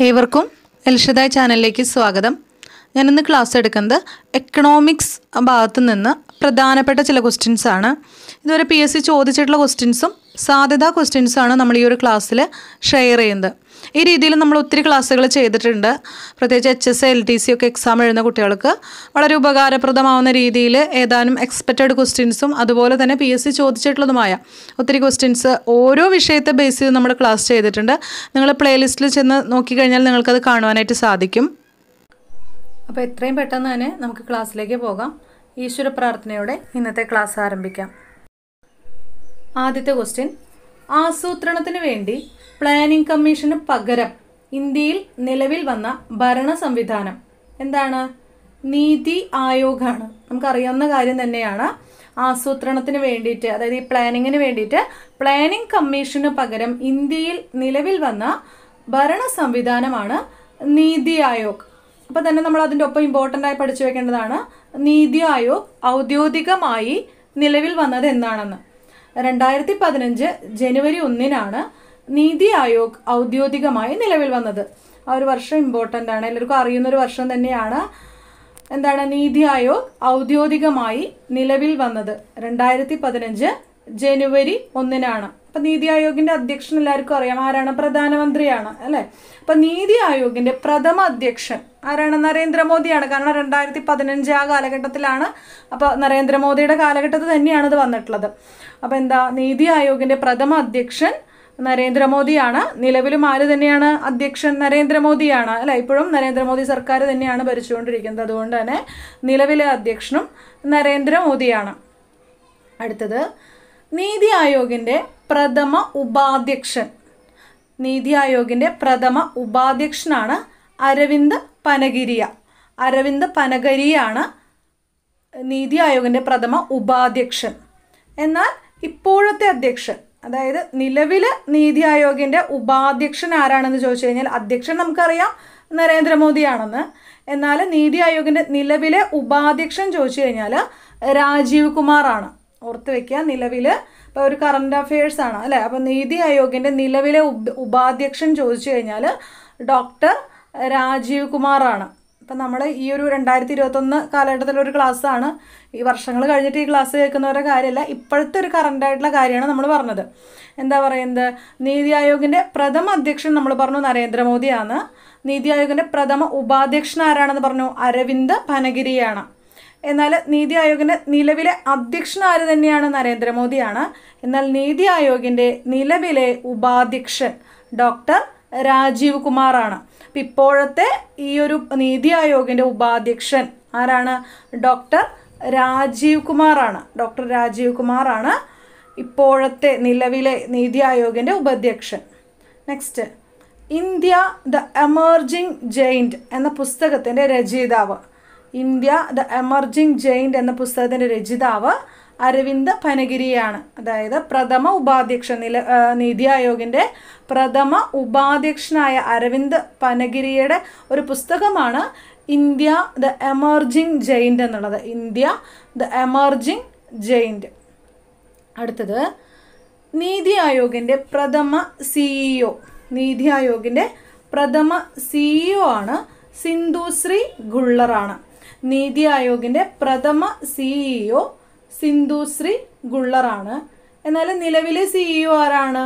ഏവർക്കും എൽഷദായ് ചാനലിലേക്ക് സ്വാഗതം. ഞാനിന്ന് ക്ലാസ് എടുക്കുന്നത് എക്കണോമിക്സ് ഭാഗത്തു നിന്ന് പ്രധാനപ്പെട്ട ചില ക്വസ്റ്റ്യൻസ് ആണ്. ഇതുവരെ പി എസ് സി ചോദിച്ചിട്ടുള്ള ക്വസ്റ്റ്യൻസും സാധ്യതാ ക്വസ്റ്റ്യൻസുമാണ് നമ്മൾ ഈ ഒരു ക്ലാസ്സിൽ ഷെയർ ചെയ്യുന്നത്. ഈ രീതിയിൽ നമ്മൾ ഒത്തിരി ക്ലാസ്സുകൾ ചെയ്തിട്ടുണ്ട്. പ്രത്യേകിച്ച് H S L T C ഒക്കെ എക്സാം എഴുതുന്ന കുട്ടികൾക്ക് വളരെ ഉപകാരപ്രദമാവുന്ന രീതിയിൽ ഏതാനും എക്സ്പെക്റ്റഡ് ക്വസ്റ്റ്യൻസും അതുപോലെ തന്നെ പി എസ് സി ചോദിച്ചിട്ടുള്ളതുമായ ഒത്തിരി ക്വസ്റ്റ്യൻസ് ഓരോ വിഷയത്തെ ബേസ് ചെയ്ത് നമ്മൾ ക്ലാസ് ചെയ്തിട്ടുണ്ട്. നിങ്ങൾ പ്ലേലിസ്റ്റിൽ ചെന്ന് നോക്കിക്കഴിഞ്ഞാൽ നിങ്ങൾക്കത് കാണുവാനായിട്ട് സാധിക്കും. അപ്പോൾ എത്രയും പെട്ടെന്ന് തന്നെ നമുക്ക് ക്ലാസ്സിലേക്ക് പോകാം. ഈശ്വര പ്രാർത്ഥനയോടെ ഇന്നത്തെ ക്ലാസ് ആരംഭിക്കാം. ആദ്യത്തെ ക്വസ്റ്റ്യൻ ആസൂത്രണത്തിന് വേണ്ടി പ്ലാനിംഗ് കമ്മീഷന് പകരം ഇന്ത്യയിൽ നിലവിൽ വന്ന ഭരണ സംവിധാനം എന്താണ്? നീതി ആയോഗാണ്. നമുക്കറിയാവുന്ന കാര്യം തന്നെയാണ്. ആസൂത്രണത്തിന് വേണ്ടിയിട്ട് അതായത് ഈ പ്ലാനിങ്ങിന് വേണ്ടിയിട്ട് പ്ലാനിംഗ് കമ്മീഷന് പകരം ഇന്ത്യയിൽ നിലവിൽ വന്ന ഭരണ സംവിധാനമാണ് നീതി ആയോഗ്. അപ്പോൾ തന്നെ നമ്മൾ അതിന്റെ ഒപ്പം ഇമ്പോർട്ടന്റ് ആയി പഠിച്ചു വെക്കേണ്ടതാണ്. നീതി ആയോഗ് ഔദ്യോഗികമായി നിലവിൽ വന്നത് എന്നാണെന്ന്. രണ്ടായിരത്തി പതിനഞ്ച് ജനുവരി ഒന്നിനാണ് നീതി ആയോഗ് ഔദ്യോഗികമായി നിലവിൽ വന്നത്. ആ ഒരു വർഷം ഇമ്പോർട്ടന്റ് ആണ്. എല്ലാവർക്കും അറിയുന്ന ഒരു വർഷം തന്നെയാണ് എന്താണ് നീതി ആയോഗ് ഔദ്യോഗികമായി നിലവിൽ വന്നത്. രണ്ടായിരത്തി പതിനഞ്ച് ജനുവരി ഒന്നിനാണ്. അപ്പൊ നീതി ആയോഗിന്റെ അധ്യക്ഷൻ എല്ലാവർക്കും അറിയാം. ആരാണ്? പ്രധാനമന്ത്രിയാണ് അല്ലെ? അപ്പൊ നീതി ആയോഗിന്റെ പ്രഥമ അധ്യക്ഷൻ ആരാണ്? നരേന്ദ്രമോദിയാണ്. കാരണം രണ്ടായിരത്തി പതിനഞ്ച് ആ കാലഘട്ടത്തിലാണ്. അപ്പൊ നരേന്ദ്രമോദിയുടെ കാലഘട്ടത്തിൽ തന്നെയാണ് ഇത് വന്നിട്ടുള്ളത്. അപ്പൊ എന്താ? നീതി ആയോഗിന്റെ പ്രഥമ അധ്യക്ഷൻ നരേന്ദ്രമോദിയാണ്. നിലവിലും ആര് തന്നെയാണ് അധ്യക്ഷൻ? നരേന്ദ്രമോദിയാണ് അല്ലെ? ഇപ്പോഴും നരേന്ദ്രമോദി സർക്കാർ തന്നെയാണ് ഭരിച്ചുകൊണ്ടിരിക്കുന്നത്. അതുകൊണ്ട് തന്നെ നിലവിലെ അധ്യക്ഷനും നരേന്ദ്രമോദിയാണ്. അടുത്തത് നീതി ആയോഗിന്റെ പ്രഥമ ഉപാധ്യക്ഷൻ. നീതി ആയോഗിന്റെ പ്രഥമ ഉപാധ്യക്ഷനാണ് അരവിന്ദ് പനഗിരിയ. അരവിന്ദ് പനഗരിയാണ് നീതി ആയോഗിന്റെ പ്രഥമ ഉപാധ്യക്ഷൻ. എന്നാൽ ഇപ്പോഴത്തെ അധ്യക്ഷൻ അതായത് നിലവിൽ നീതി ആയോഗിന്റെ ഉപാധ്യക്ഷൻ ആരാണെന്ന് ചോദിച്ചു കഴിഞ്ഞാൽ അധ്യക്ഷൻ നമുക്കറിയാം നരേന്ദ്രമോദിയാണെന്ന്. എന്നാൽ നീതി ആയോഗിന്റെ നിലവിലെ ഉപാധ്യക്ഷൻ ചോദിച്ചു കഴിഞ്ഞാൽ രാജീവ് കുമാറാണ്. ഓർത്ത് വയ്ക്കുക നിലവിൽ ഇപ്പോൾ ഒരു കറണ്ട് അഫയേഴ്സ് ആണ് അല്ലേ? അപ്പോൾ നീതി ആയോഗിന്റെ നിലവിലെ ഉപ ഉപാധ്യക്ഷൻ ചോദിച്ചു കഴിഞ്ഞാൽ ഡോക്ടർ രാജീവ് കുമാറാണ്. അപ്പം നമ്മൾ ഈ ഒരു രണ്ടായിരത്തി ഇരുപത്തൊന്ന് കാലഘട്ടത്തിലൊരു ക്ലാസ്സാണ് ഈ വർഷങ്ങൾ കഴിഞ്ഞിട്ട് ഈ ക്ലാസ് കേൾക്കുന്നവരുടെ കാര്യമല്ല ഇപ്പോഴത്തെ ഒരു കറണ്ട് ആയിട്ടുള്ള കാര്യമാണ് നമ്മൾ പറഞ്ഞത്. എന്താ പറയുന്നത്? നീതി ആയോഗിന്റെ പ്രഥമ അധ്യക്ഷൻ നമ്മൾ പറഞ്ഞു നരേന്ദ്രമോദിയാണ്. നീതി ആയോഗിന്റെ പ്രഥമ ഉപാധ്യക്ഷൻ ആരാണെന്ന് പറഞ്ഞു? അരവിന്ദ് പനഗിരിയാണ്. എന്നാൽ നീതി ആയോഗിന്റെ നിലവിലെ അധ്യക്ഷൻ ആര് തന്നെയാണ് നരേന്ദ്രമോദിയാണ്. എന്നാൽ നീതി ആയോഗിന്റെ നിലവിലെ ഉപാധ്യക്ഷൻ ഡോക്ടർ രാജീവ് കുമാറാണ്. അപ്പം ഇപ്പോഴത്തെ ഈ ഒരു നീതി ആയോഗിന്റെ ഉപാധ്യക്ഷൻ ആരാണ്? ഡോക്ടർ രാജീവ് കുമാറാണ്. ഡോക്ടർ രാജീവ് കുമാറാണ് ഇപ്പോഴത്തെ നിലവിലെ നീതി ആയോഗിന്റെ ഉപാധ്യക്ഷൻ. Next India the emerging giant എന്ന പുസ്തകത്തിന്റെ രചയിതാവ്. ഇന്ത്യ ദ എമർജിങ് ജെയിന്റ് എന്ന പുസ്തകത്തിന്റെ രചിതാവ് അരവിന്ദ് പനഗിരിയാണ്. അതായത് പ്രഥമ ഉപാധ്യക്ഷൻ നില നീതി ആയോഗിന്റെ പ്രഥമ ഉപാധ്യക്ഷനായ അരവിന്ദ് പനഗിരിയുടെ ഒരു പുസ്തകമാണ് ഇന്ത്യ ദ എമർജിങ് ജെയിന്റ് എന്നുള്ളത്. ഇന്ത്യ ദ എമർജിങ് ജെയിന്റ് അടുത്തത് നീതി ആയോഗിന്റെ പ്രഥമ സിഇഒ നീതി ആയോഗിന്റെ പ്രഥമ സിഇഒ ആണ് സിന്ധുശ്രീ ഗുള്ളറാണ്. നീതി ആയോഗിന്റെ പ്രഥമ സിഇഒ സിന്ധുശ്രീ ഗുള്ളറാണ്. എന്നാൽ നിലവിലെ സിഇഒ ആരാണ്?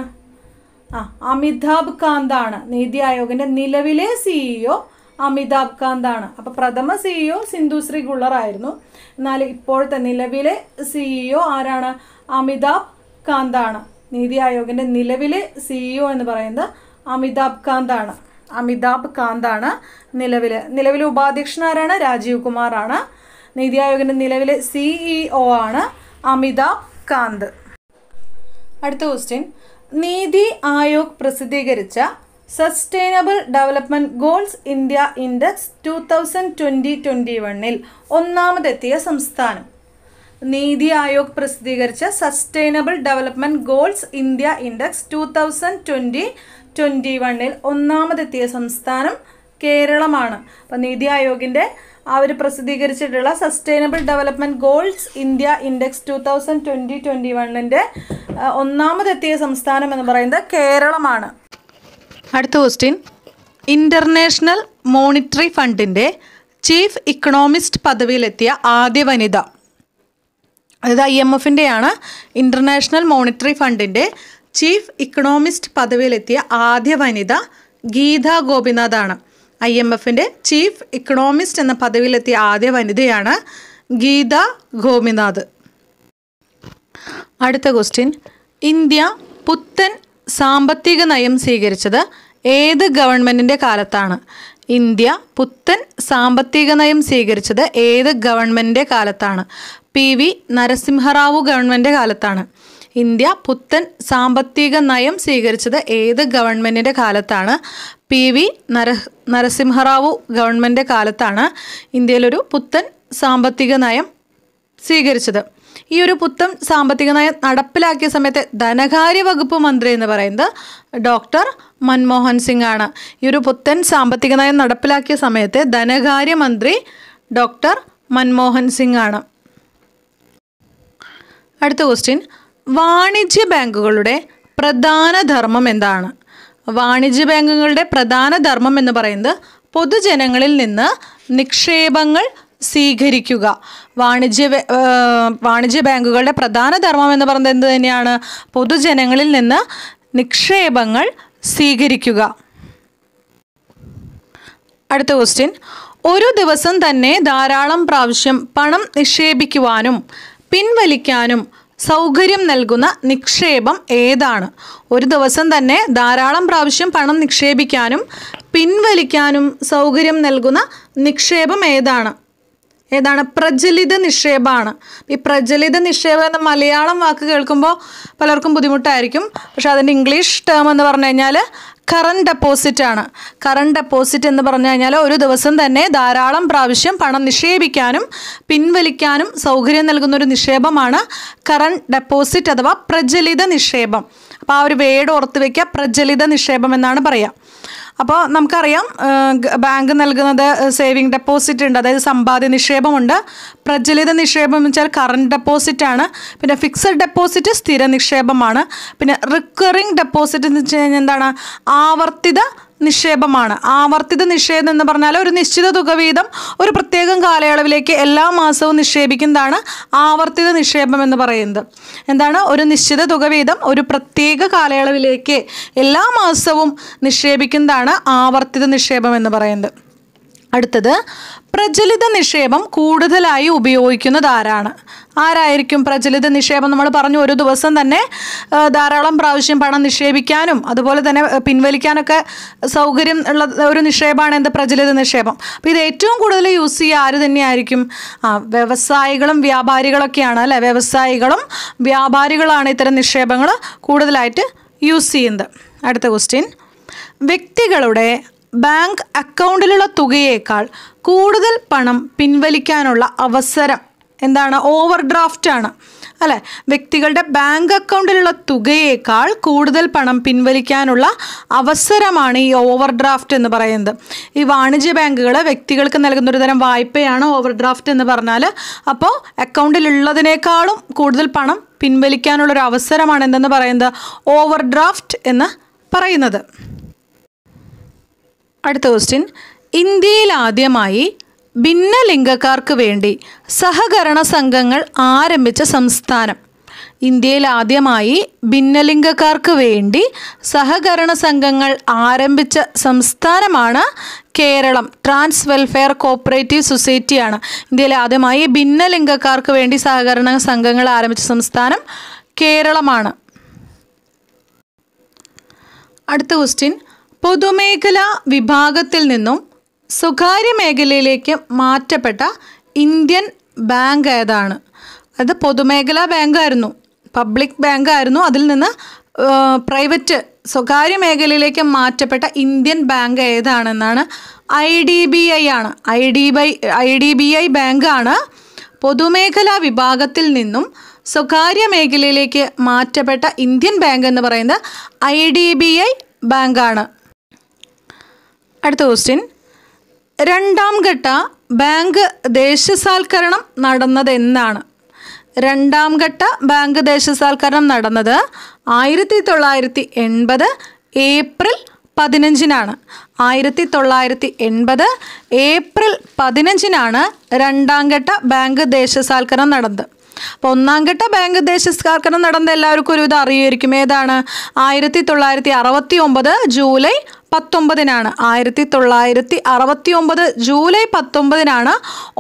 ആ അമിതാഭ് കാന്താണ്. നീതി ആയോഗിന്റെ നിലവിലെ സിഇഒ അമിതാഭ് കാന്താണ്. അപ്പോൾ പ്രഥമ സിഇഒ സിന്ധുശ്രീ ഗുള്ളറായിരുന്നു. എന്നാൽ ഇപ്പോഴത്തെ നിലവിലെ സിഇഒ ആരാണ്? അമിതാഭ് കാന്താണ്. നീതി ആയോഗിന്റെ നിലവിലെ സിഇഒ എന്ന് പറയുന്നത് അമിതാഭ് കാന്താണ്. അമിതാഭ് കാന്താണ് നിലവിൽ നിലവിലെ ഉപാധ്യക്ഷനാരാണ് രാജീവ് കുമാറാണ്. നീതി ആയോഗിന്റെ നിലവിലെ സിഇഒ ആണ് അമിതാഭ് കാന്ത്. അടുത്ത ക്വസ്റ്റ്യൻ നീതി ആയോഗ് പ്രസിദ്ധീകരിച്ച sustainable development goals India index two thousand twenty twenty വണ്ണിൽ ഒന്നാമതെത്തിയ സംസ്ഥാനം. നീതി ആയോഗ് പ്രസിദ്ധീകരിച്ച sustainable development goals India index two thousand twenty twenty വണ്ണിൽ ഒന്നാമതെത്തിയ സംസ്ഥാനം കേരളമാണ്. അപ്പം നീതി ആയോഗിന്റെ അവർ പ്രസിദ്ധീകരിച്ചിട്ടുള്ള sustainable development goals India index two thousand twenty twenty വണ്ണിന്റെ ഒന്നാമതെത്തിയ സംസ്ഥാനം എന്ന് പറയുന്നത് കേരളമാണ്. അടുത്ത ക്വസ്റ്റ്യൻ ഇന്റർനാഷണൽ മോണിറ്ററി ഫണ്ടിന്റെ ചീഫ് ഇക്കണോമിസ്റ്റ് പദവിയിലെത്തിയ ആദ്യ വനിത. അതായത് ഐ എം എഫിന്റെയാണ് ഇന്റർനാഷണൽ മോണിറ്ററി ഫണ്ടിന്റെ ചീഫ് ഇക്കണോമിസ്റ്റ് പദവിയിലെത്തിയ ആദ്യ വനിത ഗീത ഗോപിനാഥാണ്. ഐ എം എഫിന്റെ ചീഫ് ഇക്കണോമിസ്റ്റ് എന്ന പദവിയിലെത്തിയ ആദ്യ വനിതയാണ് ഗീത ഗോപിനാഥ്. അടുത്ത ക്വസ്റ്റ്യൻ. ഇന്ത്യ പുത്തൻ സാമ്പത്തിക നയം സ്വീകരിച്ചത് ഏത് ഗവൺമെന്റിന്റെ കാലത്താണ്? ഇന്ത്യ പുത്തൻ സാമ്പത്തിക നയം സ്വീകരിച്ചത് ഏത് ഗവൺമെന്റിന്റെ കാലത്താണ്? പി വി നരസിംഹറാവു ഗവൺമെന്റ് കാലത്താണ്. ഇന്ത്യ പുത്തൻ സാമ്പത്തിക നയം സ്വീകരിച്ചത് ഏത് ഗവൺമെന്റിന്റെ കാലത്താണ്? പി വി നര നരസിംഹറാവു ഗവൺമെന്റ് കാലത്താണ് ഇന്ത്യയിലൊരു പുത്തൻ സാമ്പത്തിക നയം സ്വീകരിച്ചത്. ഈ ഒരു പുത്തൻ സാമ്പത്തിക നയം നടപ്പിലാക്കിയ സമയത്തെ ധനകാര്യ വകുപ്പ് മന്ത്രി എന്ന് പറയുന്നത് ഡോക്ടർ മൻമോഹൻ സിംഗ് ആണ് ഈ ഒരു പുത്തൻ സാമ്പത്തിക നയം നടപ്പിലാക്കിയ സമയത്തെ ധനകാര്യ മന്ത്രി ഡോക്ടർ മൻമോഹൻ സിംഗ് ആണ് അടുത്ത ക്വസ്റ്റ്യൻ. വാണിജ്യ ബാങ്കുകളുടെ പ്രധാന ധർമ്മം എന്താണ്? വാണിജ്യ ബാങ്കുകളുടെ പ്രധാന ധർമ്മം എന്ന് പറയുന്നത് പൊതുജനങ്ങളിൽ നിന്ന് നിക്ഷേപങ്ങൾ സ്വീകരിക്കുക. വാണിജ്യ വാണിജ്യ ബാങ്കുകളുടെ പ്രധാന ധർമ്മം എന്ന് പറയുന്നത് എന്ത് തന്നെയാണ്? പൊതുജനങ്ങളിൽ നിന്ന് നിക്ഷേപങ്ങൾ സ്വീകരിക്കുക. അടുത്ത ക്വസ്റ്റ്യൻ ഒരു ദിവസം തന്നെ ധാരാളം പ്രാവശ്യം പണം നിക്ഷേപിക്കുവാനും പിൻവലിക്കാനും സൗകര്യം നൽകുന്ന നിക്ഷേപം ഏതാണ്? ഒരു ദിവസം തന്നെ ധാരാളം പ്രാവശ്യം പണം നിക്ഷേപിക്കാനും പിൻവലിക്കാനും സൗകര്യം നൽകുന്ന നിക്ഷേപം ഏതാണ്? ഏതാണ് പ്രചലിത നിക്ഷേപമാണ്? ഈ പ്രചലിത നിക്ഷേപം എന്ന മലയാളം വാക്ക് കേൾക്കുമ്പോൾ പലർക്കും ബുദ്ധിമുട്ടായിരിക്കും. പക്ഷെ അതിന്റെ ഇംഗ്ലീഷ് ടേം എന്ന് പറഞ്ഞു കഴിഞ്ഞാൽ കറണ്ട് ഡെപ്പോസിറ്റാണ് കറണ്ട് ഡെപ്പോസിറ്റ് എന്ന് പറഞ്ഞു കഴിഞ്ഞാൽ ഒരു ദിവസം തന്നെ ധാരാളം പ്രാവശ്യം പണം നിക്ഷേപിക്കാനും പിൻവലിക്കാനും സൗകര്യം നൽകുന്ന ഒരു നിക്ഷേപമാണ് കറണ്ട് ഡെപ്പോസിറ്റ് അഥവാ പ്രചലിത നിക്ഷേപം. അപ്പോൾ ആ ഒരു വേഡ് ഓർത്ത് വയ്ക്കുക പ്രചലിത നിക്ഷേപം എന്നാണ് പറയുക. അപ്പോൾ നമുക്കറിയാം ബാങ്ക് നൽകുന്നത് സേവിങ് ഡെപ്പോസിറ്റ് ഉണ്ട് അതായത് സമ്പാദ്യ നിക്ഷേപമുണ്ട്. പ്രചലിത നിക്ഷേപം എന്ന് വെച്ചാൽ കറണ്ട് ഡെപ്പോസിറ്റ് ആണ്. പിന്നെ ഫിക്സഡ് ഡെപ്പോസിറ്റ് സ്ഥിര നിക്ഷേപമാണ്. പിന്നെ റിക്കറിങ് ഡെപ്പോസിറ്റ് എന്ന് വെച്ച് കഴിഞ്ഞാൽ എന്താണ്? ആവർത്തിത നിക്ഷേപമാണ്. ആവർത്തിത നിക്ഷേപം എന്ന് പറഞ്ഞാൽ ഒരു നിശ്ചിത തുക വീതം ഒരു പ്രത്യേകം കാലയളവിലേക്ക് എല്ലാ മാസവും നിക്ഷേപിക്കുന്നതാണ് ആവർത്തിത നിക്ഷേപം എന്ന് പറയുന്നത്. എന്താണ്? ഒരു നിശ്ചിത തുക വീതം ഒരു പ്രത്യേക കാലയളവിലേക്ക് എല്ലാ മാസവും നിക്ഷേപിക്കുന്നതാണ് ആവർത്തിത നിക്ഷേപം എന്ന് പറയുന്നത്. അടുത്തത് പ്രചലിത നിക്ഷേപം കൂടുതലായി ഉപയോഗിക്കുന്നത് ആരാണ്? ആരായിരിക്കും പ്രചലിത നിക്ഷേപം? നമ്മൾ പറഞ്ഞു ഒരു ദിവസം തന്നെ ധാരാളം പ്രാവശ്യം പണം നിക്ഷേപിക്കാനും അതുപോലെ തന്നെ പിൻവലിക്കാനൊക്കെ സൗകര്യം ഉള്ള ഒരു നിക്ഷേപമാണ് എന്ത്? പ്രചലിത നിക്ഷേപം. അപ്പോൾ ഇത് ഏറ്റവും കൂടുതൽ യൂസ് ചെയ്യുക ആര് തന്നെയായിരിക്കും? ആ വ്യവസായികളും വ്യാപാരികളൊക്കെയാണ് അല്ലേ? വ്യവസായികളും വ്യാപാരികളാണ് ഇത്തരം നിക്ഷേപങ്ങൾ കൂടുതലായിട്ട് യൂസ് ചെയ്യുന്നത്. അടുത്ത ക്വസ്റ്റ്യൻ വ്യക്തികളുടെ ബാങ്ക് അക്കൗണ്ടിലുള്ള തുകയേക്കാൾ കൂടുതൽ പണം പിൻവലിക്കാനുള്ള അവസരം എന്താണ്? ഓവർ ആണ്. അല്ലേ? വ്യക്തികളുടെ ബാങ്ക് അക്കൗണ്ടിലുള്ള തുകയേക്കാൾ കൂടുതൽ പണം പിൻവലിക്കാനുള്ള അവസരമാണ് ഈ ഓവർ ഡ്രാഫ്റ്റ് എന്ന് പറയുന്നത്. ഈ വാണിജ്യ ബാങ്കുകൾ വ്യക്തികൾക്ക് നൽകുന്ന ഒരു തരം വായ്പയാണ് ഓവർ ഡ്രാഫ്റ്റ് എന്ന് പറഞ്ഞാൽ അപ്പോൾ അക്കൗണ്ടിലുള്ളതിനേക്കാളും കൂടുതൽ പണം പിൻവലിക്കാനുള്ളൊരു അവസരമാണ് എന്തെന്ന് പറയുന്നത്? ഓവർ ഡ്രാഫ്റ്റ് എന്ന് പറയുന്നത്. അടുത്ത ക്വസ്റ്റ്യൻ ഇന്ത്യയിൽ ആദ്യമായി ഭിന്നലിംഗക്കാർക്ക് വേണ്ടി സഹകരണ സംഘങ്ങൾ ആരംഭിച്ച സംസ്ഥാനം. ഇന്ത്യയിൽ ആദ്യമായി ഭിന്നലിംഗക്കാർക്ക് വേണ്ടി സഹകരണ സംഘങ്ങൾ ആരംഭിച്ച സംസ്ഥാനമാണ് കേരളം. ട്രാൻസ് വെൽഫെയർ കോപ്പറേറ്റീവ് സൊസൈറ്റിയാണ് ഇന്ത്യയിൽ ആദ്യമായി ഭിന്നലിംഗക്കാർക്ക് വേണ്ടി സഹകരണ സംഘങ്ങൾ ആരംഭിച്ച സംസ്ഥാനം കേരളമാണ്. അടുത്ത ക്വസ്റ്റ്യൻ പൊതുമേഖലാ വിഭാഗത്തിൽ നിന്നും സ്വകാര്യ മേഖലയിലേക്ക് മാറ്റപ്പെട്ട ഇന്ത്യൻ ബാങ്ക് ഏതാണ്? അത് പൊതുമേഖലാ ബാങ്കായിരുന്നു. പബ്ലിക് ബാങ്കായിരുന്നു. അതിൽ നിന്ന് പ്രൈവറ്റ് സ്വകാര്യ മേഖലയിലേക്ക് മാറ്റപ്പെട്ട ഇന്ത്യൻ ബാങ്ക് ഏതാണെന്നാണ് ഐ ഡി ബി ഐ ആണ്. I D B I D B I ബാങ്കാണ് പൊതുമേഖലാ വിഭാഗത്തിൽ നിന്നും സ്വകാര്യ മേഖലയിലേക്ക് മാറ്റപ്പെട്ട ഇന്ത്യൻ ബാങ്ക് എന്ന് പറയുന്നത് ഐ ഡി ബി ഐ ബാങ്കാണ്. അടുത്ത ക്വസ്റ്റ്യൻ രണ്ടാം ഘട്ട ബാങ്ക് ദേശസാൽക്കരണം നടന്നത് എന്നാണ്. രണ്ടാം ഘട്ട ബാങ്ക് ദേശസാൽക്കരണം നടന്നത് ആയിരത്തി തൊള്ളായിരത്തി എൺപത് ഏപ്രിൽ പതിനഞ്ചിനാണ്. ആയിരത്തി തൊള്ളായിരത്തി എൺപത് ഏപ്രിൽ പതിനഞ്ചിനാണ് രണ്ടാം ഘട്ട ബാങ്ക് ദേശസാൽക്കരണം നടന്നത്. അപ്പോൾ ഒന്നാം ഘട്ട ബാങ്ക് ദേശസാൽക്കരണം നടന്ന എല്ലാവർക്കും ഒരു ഇത് അറിയുമായിരിക്കും. ഏതാണ്? ആയിരത്തി തൊള്ളായിരത്തി അറുപത്തി ഒമ്പത് ജൂലൈ പത്തൊമ്പതിനാണ്. ആയിരത്തി തൊള്ളായിരത്തി അറുപത്തി ഒമ്പത് ജൂലൈ പത്തൊമ്പതിനാണ്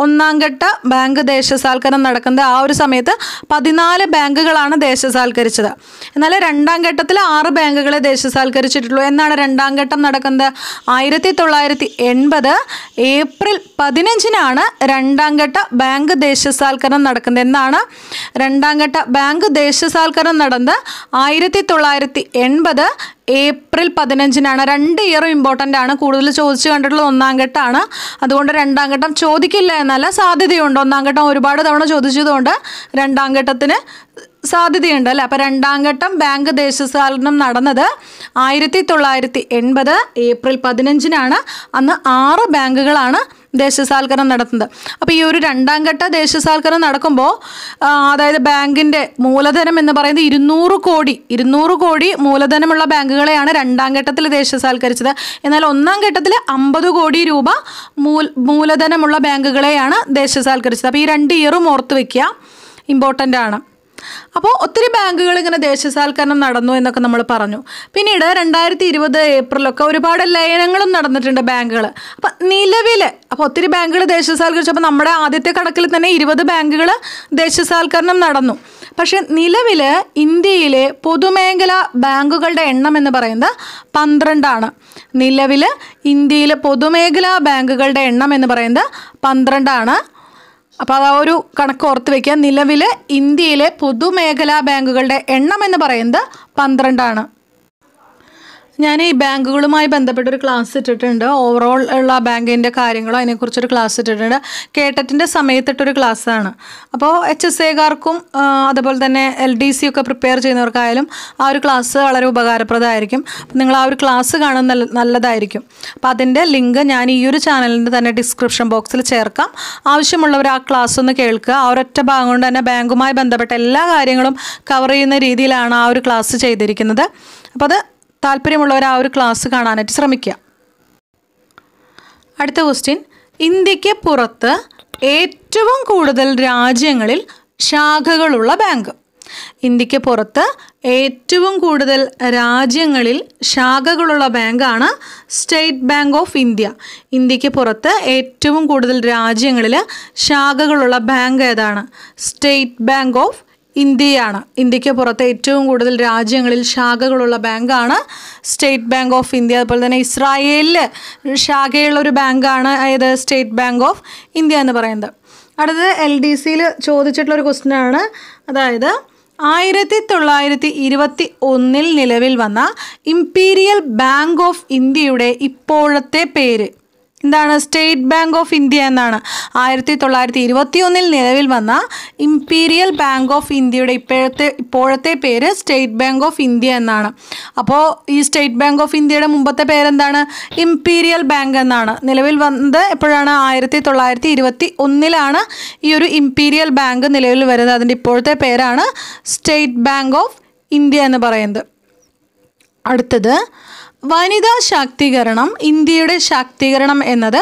ഒന്നാം ഘട്ട ബാങ്ക് ദേശസാൽക്കരണം നടക്കുന്നത്. ആ ഒരു സമയത്ത് പതിനാല് ബാങ്കുകളാണ് ദേശസാൽക്കരിച്ചത്. എന്നാൽ രണ്ടാം ഘട്ടത്തിൽ ആറ് ബാങ്കുകളെ ദേശസാൽക്കരിച്ചിട്ടുള്ളൂ. എന്നാണ് രണ്ടാം ഘട്ടം നടക്കുന്നത്. ആയിരത്തി തൊള്ളായിരത്തി എൺപത് ഏപ്രിൽ പതിനഞ്ചിനാണ് രണ്ടാം ഘട്ട ബാങ്ക് ദേശസാൽക്കരണം നടക്കുന്നത്. എന്നാണ് രണ്ടാം ഘട്ട ബാങ്ക് ദേശസാൽക്കരണം നടന്നത്. ആയിരത്തി തൊള്ളായിരത്തി എൺപത് ഏപ്രിൽ പതിനഞ്ചിനാണ്. രണ്ട് ഇയറും ഇമ്പോർട്ടന്റ് ആണ്. കൂടുതൽ ചോദിച്ചു കണ്ടിട്ടുള്ളത് ഒന്നാം ഘട്ടമാണ്. അതുകൊണ്ട് രണ്ടാം ഘട്ടം ചോദിക്കില്ല എന്നല്ല സാധ്യതയുണ്ട്. ഒന്നാം ഘട്ടം ഒരുപാട് തവണ ചോദിച്ചതുകൊണ്ട് രണ്ടാം ഘട്ടത്തിന് സാധ്യതയുണ്ട് അല്ലേ? അപ്പോൾ രണ്ടാം ഘട്ടം ബാങ്ക് ദേശസാൽക്കരണം നടന്നത് ആയിരത്തി തൊള്ളായിരത്തി എൺപത് ഏപ്രിൽ പതിനഞ്ചിനാണ്. അന്ന് ആറ് ബാങ്കുകളാണ് ദേശസാൽക്കരണം നടത്തുന്നത്. അപ്പോൾ ഈ ഒരു രണ്ടാം ഘട്ട ദേശസാൽക്കരണം നടക്കുമ്പോൾ അതായത് ബാങ്കിന്റെ മൂലധനം എന്ന് പറയുന്നത് ഇരുന്നൂറ് കോടി ഇരുന്നൂറ് കോടി മൂലധനമുള്ള ബാങ്കുകളെയാണ് രണ്ടാം ഘട്ടത്തിൽ ദേശസാൽക്കരിച്ചത്. എന്നാൽ ഒന്നാം ഘട്ടത്തിൽ അമ്പത് കോടി രൂപ മൂലധനമുള്ള ബാങ്കുകളെയാണ് ദേശസാൽക്കരിച്ചത്. അപ്പോൾ ഈ രണ്ട് ഇയറും ഓർത്ത് വയ്ക്കുക ഇമ്പോർട്ടന്റ് ആണ്. അപ്പോൾ ഒത്തിരി ബാങ്കുകൾ ഇങ്ങനെ ദേശസാൽക്കരണം നടന്നു എന്നൊക്കെ നമ്മൾ പറഞ്ഞു. പിന്നീട് രണ്ടായിരത്തി ഇരുപത് ഏപ്രിലൊക്കെ ഒരുപാട് ലയനങ്ങളും നടന്നിട്ടുണ്ട് ബാങ്കുകൾ. അപ്പം നിലവിൽ അപ്പോൾ ഒത്തിരി ബാങ്കുകൾ ദേശസാൽക്കരിച്ചപ്പോൾ നമ്മുടെ ആദ്യത്തെ കണക്കിൽ തന്നെ ഇരുപത് ബാങ്കുകൾ ദേശസാൽക്കരണം നടന്നു. പക്ഷേ നിലവിൽ ഇന്ത്യയിലെ പൊതുമേഖല ബാങ്കുകളുടെ എണ്ണം എന്ന് പറയുന്നത് പന്ത്രണ്ടാണ്. നിലവിൽ ഇന്ത്യയിലെ പൊതുമേഖലാ ബാങ്കുകളുടെ എണ്ണം എന്ന് പറയുന്നത് പന്ത്രണ്ടാണ്. അപ്പോൾ ആ ഒരു കണക്ക് ഓർത്ത് വെക്കുക. നിലവിൽ ഇന്ത്യയിലെ പൊതുമേഖലാ ബാങ്കുകളുടെ എണ്ണം എന്ന് പറയുന്നത് പന്ത്രണ്ടാണ്. ഞാൻ ഈ ബാങ്കുകളുമായി ബന്ധപ്പെട്ടൊരു ക്ലാസ് ഇട്ടിട്ടുണ്ട്. ഓവറോൾ ഉള്ള ബാങ്കിന്റെ കാര്യങ്ങളോ അതിനെക്കുറിച്ചൊരു ക്ലാസ് ഇട്ടിട്ടുണ്ട്. കേട്ടറ്റിന്റെ സമയത്തിട്ടൊരു ക്ലാസ്സാണ്. അപ്പോൾ എച്ച് എസ് എക്കാർക്കും അതുപോലെ തന്നെ എൽ ഡി സി ഒക്കെ പ്രിപ്പയർ ചെയ്യുന്നവർക്കായാലും ആ ഒരു ക്ലാസ് വളരെ ഉപകാരപ്രദമായിരിക്കും. നിങ്ങൾ ആ ഒരു ക്ലാസ് കാണാൻ നല്ല നല്ലതായിരിക്കും. അപ്പോൾ അതിന്റെ ലിങ്ക് ഞാൻ ഈ ഒരു ചാനലിന്റെ തന്നെ ഡിസ്ക്രിപ്ഷൻ ബോക്സിൽ ചേർക്കാം. ആവശ്യമുള്ളവർ ആ ക്ലാസ് ഒന്ന് കേൾക്കുക. ആ ഒരൊറ്റ ഭാഗം കൊണ്ട് തന്നെ ബാങ്കുമായി ബന്ധപ്പെട്ട എല്ലാ കാര്യങ്ങളും കവർ ചെയ്യുന്ന രീതിയിലാണ് ആ ഒരു ക്ലാസ് ചെയ്തിരിക്കുന്നത്. അപ്പോൾ അത് താല്പര്യമുള്ളവർ ആ ഒരു ക്ലാസ് കാണാനായിട്ട് ശ്രമിക്കുക. അടുത്ത ക്വസ്റ്റ്യൻ ഇന്ത്യയ്ക്ക് പുറത്ത് ഏറ്റവും കൂടുതൽ രാജ്യങ്ങളിൽ ശാഖകളുള്ള ബാങ്ക് ഇന്ത്യയ്ക്ക് പുറത്ത് ഏറ്റവും കൂടുതൽ രാജ്യങ്ങളിൽ ശാഖകളുള്ള ബാങ്കാണ് സ്റ്റേറ്റ് ബാങ്ക് ഓഫ് ഇന്ത്യ ഇന്ത്യയ്ക്ക് പുറത്ത് ഏറ്റവും കൂടുതൽ രാജ്യങ്ങളിൽ ശാഖകളുള്ള ബാങ്ക് ഏതാണ്? സ്റ്റേറ്റ് ബാങ്ക് ഓഫ് ഇന്ത്യയാണ്. ഇന്ത്യയ്ക്ക് പുറത്ത് ഏറ്റവും കൂടുതൽ രാജ്യങ്ങളിൽ ശാഖകളുള്ള ബാങ്കാണ് സ്റ്റേറ്റ് ബാങ്ക് ഓഫ് ഇന്ത്യ. അതുപോലെ തന്നെ ഇസ്രായേലിൽ ശാഖയുള്ള ഒരു ബാങ്കാണ് അതായത് സ്റ്റേറ്റ് ബാങ്ക് ഓഫ് ഇന്ത്യ എന്ന് പറയുന്നത്. അടുത്തത് എൽ ഡി സിയിൽ ചോദിച്ചിട്ടുള്ള ഒരു ക്വസ്റ്റ്യൻ ആണ് അതായത് ആയിരത്തി തൊള്ളായിരത്തി ഇരുപത്തി ഒന്നിൽ നിലവിൽ വന്ന ഇംപീരിയൽ ബാങ്ക് ഓഫ് ഇന്ത്യയുടെ ഇപ്പോഴത്തെ പേര്. എന്താണ്? സ്റ്റേറ്റ് ബാങ്ക് ഓഫ് ഇന്ത്യ എന്നാണ്. ആയിരത്തി തൊള്ളായിരത്തി ഇരുപത്തി ഒന്നിൽ നിലവിൽ വന്ന ഇംപീരിയൽ ബാങ്ക് ഓഫ് ഇന്ത്യയുടെ ഇപ്പോഴത്തെ ഇപ്പോഴത്തെ പേര് സ്റ്റേറ്റ് ബാങ്ക് ഓഫ് ഇന്ത്യ എന്നാണ്. അപ്പോൾ ഈ സ്റ്റേറ്റ് ബാങ്ക് ഓഫ് ഇന്ത്യയുടെ മുമ്പത്തെ പേരെന്താണ്? ഇംപീരിയൽ ബാങ്ക് എന്നാണ്. നിലവിൽ വന്നത് എപ്പോഴാണ്? ആയിരത്തി തൊള്ളായിരത്തി ഇരുപത്തി ഒന്നിലാണ് ഈ ഒരു ഇംപീരിയൽ ബാങ്ക് നിലവിൽ വരുന്നത്. അതിന്റെ ഇപ്പോഴത്തെ പേരാണ് സ്റ്റേറ്റ് ബാങ്ക് ഓഫ് ഇന്ത്യ എന്ന് പറയുന്നത്. അടുത്തത് വനിതാ ശാക്തീകരണം ഇന്ത്യയുടെ ശാക്തീകരണം എന്നത്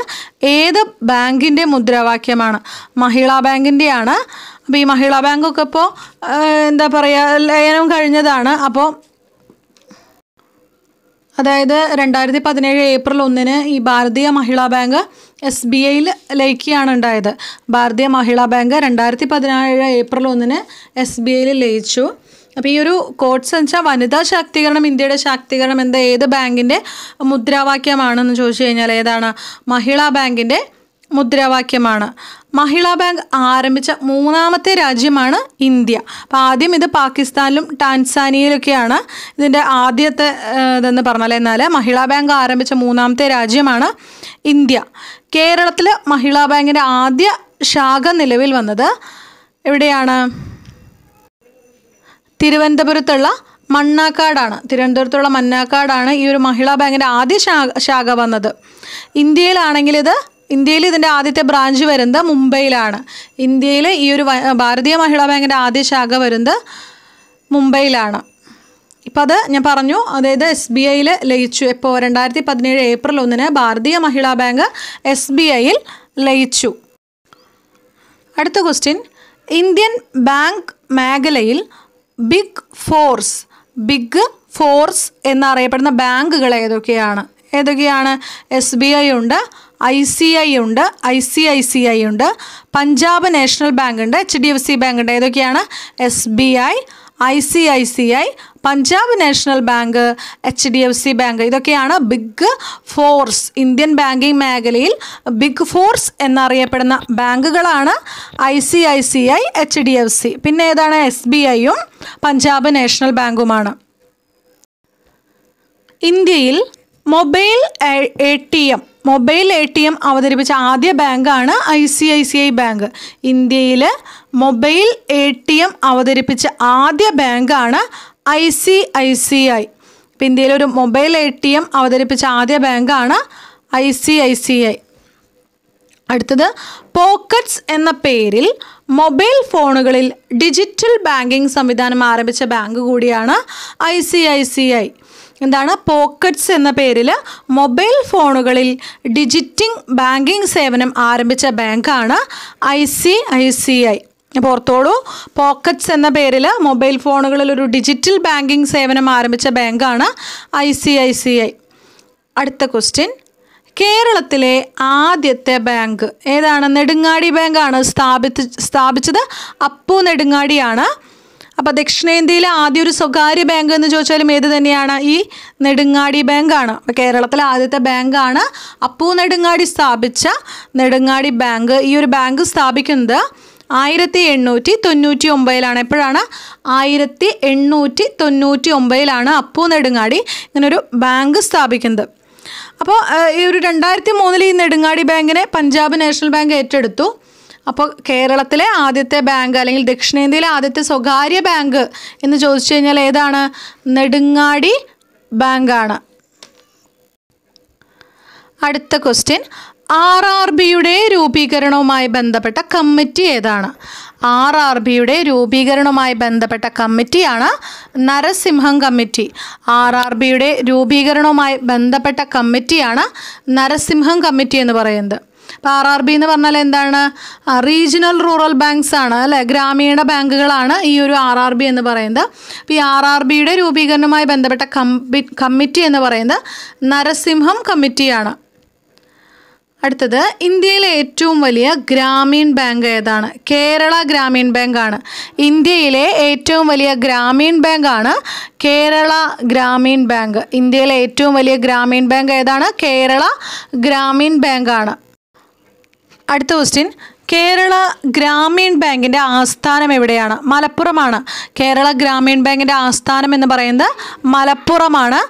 ഏത് ബാങ്കിന്റെ മുദ്രാവാക്യമാണ്? മഹിളാ ബാങ്കിന്റെയാണ് അപ്പോൾ ഈ മഹിളാ ബാങ്കൊക്കെ ഇപ്പോൾ എന്താ പറയുക ലയനം കഴിഞ്ഞതാണ്. അപ്പോൾ അതായത് രണ്ടായിരത്തി പതിനേഴ് ഏപ്രിൽ ഒന്നിന് ഈ ഭാരതീയ മഹിളാ ബാങ്ക് എസ് ബി ഐയിൽ ലയിക്കുകയാണ് ഉണ്ടായത്. ഭാരതീയ മഹിളാ ബാങ്ക് രണ്ടായിരത്തി പതിനേഴ് ഏപ്രിൽ ഒന്നിന് എസ് ബി ഐയിൽ ലയിച്ചു. അപ്പോൾ ഈ ഒരു കോഡ്സ് വെച്ചാൽ വനിതാ ശാക്തീകരണം ഇന്ത്യയുടെ ശാക്തീകരണം എന്താ ഏത് ബാങ്കിന്റെ മുദ്രാവാക്യമാണെന്ന് ചോദിച്ചു കഴിഞ്ഞാൽ ഏതാണ്? മഹിളാ ബാങ്കിന്റെ മുദ്രാവാക്യമാണ്. മഹിളാ ബാങ്ക് ആരംഭിച്ച മൂന്നാമത്തെ രാജ്യമാണ് ഇന്ത്യ. അപ്പോൾ ആദ്യം ഇത് പാകിസ്ഥാനിലും ടാൻസാനിയയിലൊക്കെയാണ് ഇതിന്റെ ആദ്യത്തെ ഇതെന്ന് പറഞ്ഞാൽ എന്നാൽ മഹിളാ ബാങ്ക് ആരംഭിച്ച മൂന്നാമത്തെ രാജ്യമാണ് ഇന്ത്യ. കേരളത്തിൽ മഹിളാ ബാങ്കിന്റെ ആദ്യ ശാഖ നിലവിൽ വന്നത് എവിടെയാണ്? തിരുവനന്തപുരത്തുള്ള മണ്ണാക്കാടാണ്. തിരുവനന്തപുരത്തുള്ള മണ്ണാക്കാടാണ് ഈ ഒരു മഹിളാ ബാങ്കിന്റെ ആദ്യ ശാഖ വന്നത്. ഇന്ത്യയിലാണെങ്കിൽ ഇത് ഇന്ത്യയിൽ ഇതിന്റെ ആദ്യത്തെ ബ്രാഞ്ച് വരുന്നത് മുംബൈയിലാണ്. ഇന്ത്യയിൽ ഈ ഒരു ഭാരതീയ മഹിളാ ബാങ്കിന്റെ ആദ്യ ശാഖ വരുന്നത് മുംബൈയിലാണ്. ഇപ്പം അത് ഞാൻ പറഞ്ഞു അതായത് എസ് ബി ഐയിൽ ലയിച്ചു. ഇപ്പോൾ രണ്ടായിരത്തി പതിനേഴ് ഏപ്രിൽ ഒന്നിന് ഭാരതീയ മഹിളാ ബാങ്ക് എസ് ബി ഐയിൽ ലയിച്ചു. അടുത്ത ക്വസ്റ്റ്യൻ ഇന്ത്യൻ ബാങ്ക് മേഖലയിൽ ബിഗ് ഫോർസ് ബിഗ് ഫോർസ് എന്നറിയപ്പെടുന്ന ബാങ്കുകൾ ഏതൊക്കെയാണ്? ഏതൊക്കെയാണ്? എസ് ബി ഐ ഉണ്ട് ഐ സി ഐ ഉണ്ട് I C I C I ഉണ്ട് പഞ്ചാബ് നാഷണൽ ബാങ്ക് ഉണ്ട് H D F C bank ഉണ്ട്. ഏതൊക്കെയാണ്? S B I I C I C I Punjab national bank H D F C bank ഇതൊക്കെയാണ് big fours Indian banking മേഖലയിൽ big fours എന്നറിയപ്പെടുന്ന ബാങ്കുകളാണ് I C I C I H D F C. പിന്നെ ഏതാണ്? S B ഐയും Punjab national ബാങ്കുമാണ്. ഇന്ത്യയിൽ mobile A T M mobile A T M അവതരിപ്പിച്ച ആദ്യ ബാങ്കാണ് I C I C I bank. ഇന്ത്യയിൽ മൊബൈൽ എ ടി എം അവതരിപ്പിച്ച ആദ്യ ബാങ്കാണ് I C I C I. ഇപ്പം ഇന്ത്യയിലൊരു മൊബൈൽ എ ടി എം അവതരിപ്പിച്ച ആദ്യ ബാങ്കാണ് I C I C I. അടുത്തത് പോക്കറ്റ്സ് എന്ന പേരിൽ മൊബൈൽ ഫോണുകളിൽ ഡിജിറ്റൽ ബാങ്കിംഗ് സംവിധാനം ആരംഭിച്ച ബാങ്ക് കൂടിയാണ് I C I C I. എന്താണ്? പോക്കറ്റ്സ് എന്ന പേരിൽ മൊബൈൽ ഫോണുകളിൽ ഡിജിറ്റിംഗ് ബാങ്കിംഗ് സേവനം ആരംഭിച്ച ബാങ്കാണ് I C I C I. ഓർത്തോളൂ pockets എന്ന പേരിൽ മൊബൈൽ ഫോണുകളിൽ ഒരു ഡിജിറ്റൽ ബാങ്കിങ് സേവനം ആരംഭിച്ച ബാങ്കാണ് I C I C I. അടുത്ത ക്വസ്റ്റ്യൻ കേരളത്തിലെ ആദ്യത്തെ ബാങ്ക് ഏതാണ്? നെടുങ്ങാടി ബാങ്കാണ് സ്ഥാപിച്ച് സ്ഥാപിച്ചത്. അപ്പു നെടുങ്ങാടിയാണ്. അപ്പോൾ ദക്ഷിണേന്ത്യയിലെ ആദ്യ ഒരു സ്വകാര്യ ബാങ്ക് എന്ന് ചോദിച്ചാലും ഏത് തന്നെയാണ്? ഈ നെടുങ്ങാടി ബാങ്കാണ്. അപ്പോൾ കേരളത്തിലെ ആദ്യത്തെ ബാങ്കാണ് അപ്പു നെടുങ്ങാടി സ്ഥാപിച്ച നെടുങ്ങാടി ബാങ്ക് ഈ ഒരു ബാങ്ക് സ്ഥാപിക്കുന്നത് ആയിരത്തി എണ്ണൂറ്റി തൊണ്ണൂറ്റി ഒമ്പതിലാണ് എപ്പോഴാണ്? ആയിരത്തി എണ്ണൂറ്റി തൊണ്ണൂറ്റി ഒമ്പതിലാണ് അപ്പു നെടുങ്ങാടി ഇങ്ങനൊരു ബാങ്ക് സ്ഥാപിക്കുന്നത്. അപ്പോൾ ഈ ഒരു രണ്ടായിരത്തി മൂന്നിൽ ഈ നെടുങ്ങാടി ബാങ്കിനെ പഞ്ചാബ് നാഷണൽ ബാങ്ക് ഏറ്റെടുത്തു. അപ്പോൾ കേരളത്തിലെ ആദ്യത്തെ ബാങ്ക് അല്ലെങ്കിൽ ദക്ഷിണേന്ത്യയിലെ ആദ്യത്തെ സ്വകാര്യ ബാങ്ക് എന്ന് ചോദിച്ചു കഴിഞ്ഞാൽ ഏതാണ്? നെടുങ്ങാടി ബാങ്കാണ്. അടുത്ത ക്വസ്റ്റ്യൻ. ആർ ആർ ബിയുടെ രൂപീകരണവുമായി ബന്ധപ്പെട്ട കമ്മിറ്റി ഏതാണ്? ആർ ആർ ബിയുടെ രൂപീകരണവുമായി ബന്ധപ്പെട്ട കമ്മിറ്റിയാണ് നരസിംഹം കമ്മിറ്റി. ആർ ആർ ബിയുടെ രൂപീകരണവുമായി ബന്ധപ്പെട്ട കമ്മിറ്റിയാണ് നരസിംഹം കമ്മിറ്റി എന്ന് പറയുന്നത്. അപ്പോൾ ആർ ആർ ബി എന്ന് പറഞ്ഞാൽ എന്താണ്? റീജിയണൽ റൂറൽ ബാങ്ക്സ് ആണ് അല്ലെ? ഗ്രാമീണ ബാങ്കുകളാണ് ഈ ഒരു ആർ ആർ ബി എന്ന് പറയുന്നത്. അപ്പോൾ ഈ ആർ ആർ ബിയുടെ രൂപീകരണവുമായി ബന്ധപ്പെട്ട കമ്മിറ്റി എന്ന് പറയുന്നത് നരസിംഹം കമ്മിറ്റിയാണ്. അടുത്തത് ഇന്ത്യയിലെ ഏറ്റവും വലിയ ഗ്രാമീൺ ബാങ്ക് ഏതാണ്? കേരള ഗ്രാമീൺ ബാങ്കാണ്. ഇന്ത്യയിലെ ഏറ്റവും വലിയ ഗ്രാമീൺ ബാങ്കാണ് കേരള ഗ്രാമീൺ ബാങ്ക്. ഇന്ത്യയിലെ ഏറ്റവും വലിയ ഗ്രാമീൺ ബാങ്ക് ഏതാണ്? കേരള ഗ്രാമീൺ ബാങ്കാണ്. അടുത്ത ക്വസ്റ്റ്യൻ കേരള ഗ്രാമീൺ ബാങ്കിന്റെ ആസ്ഥാനം എവിടെയാണ്? മലപ്പുറമാണ്. കേരള ഗ്രാമീൺ ബാങ്കിന്റെ ആസ്ഥാനം എന്ന് പറയുന്നത് മലപ്പുറമാണ്.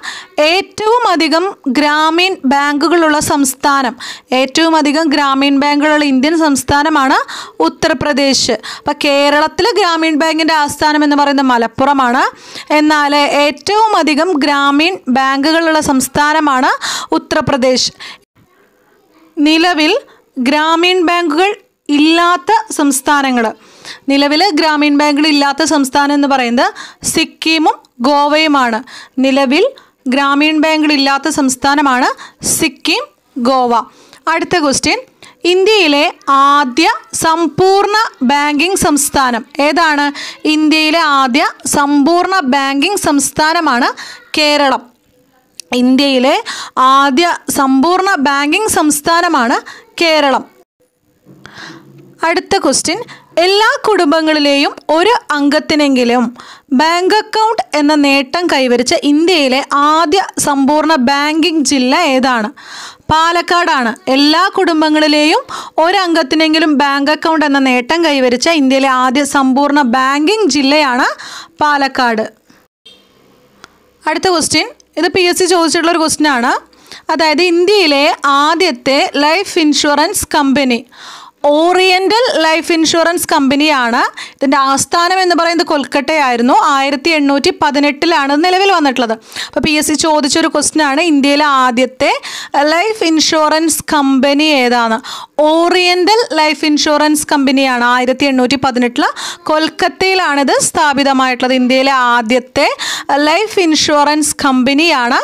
ഏറ്റവും അധികം ഗ്രാമീൺ ബാങ്കുകളുള്ള സംസ്ഥാനം ഏറ്റവും അധികം ഗ്രാമീൺ ബാങ്കുകളുള്ള ഇന്ത്യൻ സംസ്ഥാനമാണ് ഉത്തർപ്രദേശ്. അപ്പോൾ കേരളത്തിലെ ഗ്രാമീൺ ബാങ്കിന്റെ ആസ്ഥാനം എന്ന് പറയുന്നത് മലപ്പുറമാണ്. എന്നാൽ ഏറ്റവും അധികം ഗ്രാമീൺ ബാങ്കുകളുള്ള സംസ്ഥാനമാണ് ഉത്തർപ്രദേശ്. നിലവിൽ ഗ്രാമീൺ ബാങ്കുകൾ ഇല്ലാത്ത സംസ്ഥാനങ്ങൾ നിലവിൽ ഗ്രാമീൺ ബാങ്കുകൾ ഇല്ലാത്ത സംസ്ഥാനം എന്ന് പറയുന്നത് സിക്കിമും ഗോവയുമാണ്. നിലവിൽ ഗ്രാമീൺ ബാങ്കുകൾ ഇല്ലാത്ത സംസ്ഥാനമാണ് സിക്കിം ഗോവ. അടുത്ത ക്വസ്റ്റ്യൻ ഇന്ത്യയിലെ ആദ്യ സമ്പൂർണ ബാങ്കിംഗ് സംസ്ഥാനം ഏതാണ്? ഇന്ത്യയിലെ ആദ്യ സമ്പൂർണ ബാങ്കിംഗ് സംസ്ഥാനമാണ് കേരളം. ഇന്ത്യയിലെ ആദ്യ സമ്പൂർണ ബാങ്കിംഗ് സംസ്ഥാനമാണ് കേരളം. അടുത്ത ക്വസ്റ്റ്യൻ എല്ലാ കുടുംബങ്ങളിലെയും ഒരു അംഗത്തിനെങ്കിലും ബാങ്ക് അക്കൗണ്ട് എന്ന നേട്ടം കൈവരിച്ച ഇന്ത്യയിലെ ആദ്യ സമ്പൂർണ ബാങ്കിംഗ് ജില്ല ഏതാണ്? പാലക്കാടാണ്. എല്ലാ കുടുംബങ്ങളിലെയും ഒരംഗത്തിനെങ്കിലും ബാങ്ക് അക്കൗണ്ട് എന്ന നേട്ടം കൈവരിച്ച ഇന്ത്യയിലെ ആദ്യ സമ്പൂർണ ബാങ്കിംഗ് ജില്ലയാണ് പാലക്കാട്. അടുത്ത ക്വസ്റ്റ്യൻ ഇത് പി എസ് സി ചോദിച്ചിട്ടുള്ള ഒരു ക്വസ്റ്റ്യൻ ആണ്. അതായത് ഇന്ത്യയിലെ ആദ്യത്തെ life insurance company oriental life insurance കമ്പനിയാണ് ഇതിന്റെ ആസ്ഥാനം എന്ന് പറയുന്നത് കൊൽക്കട്ടയായിരുന്നു. ആയിരത്തി എണ്ണൂറ്റി പതിനെട്ടിലാണ് നിലവിൽ വന്നിട്ടുള്ളത്. അപ്പോൾ പി എസ് സി ചോദിച്ചൊരു ക്വസ്റ്റിനാണ് ഇന്ത്യയിലെ ആദ്യത്തെ ലൈഫ് ഇൻഷുറൻസ് കമ്പനി ഏതാണ്? ഓറിയന്റൽ ലൈഫ് ഇൻഷുറൻസ് കമ്പനിയാണ് ആയിരത്തി എണ്ണൂറ്റി പതിനെട്ടിൽ കൊൽക്കത്തയിലാണിത് സ്ഥാപിതമായിട്ടുള്ളത്. ഇന്ത്യയിലെ ആദ്യത്തെ ലൈഫ് ഇൻഷുറൻസ് കമ്പനിയാണ്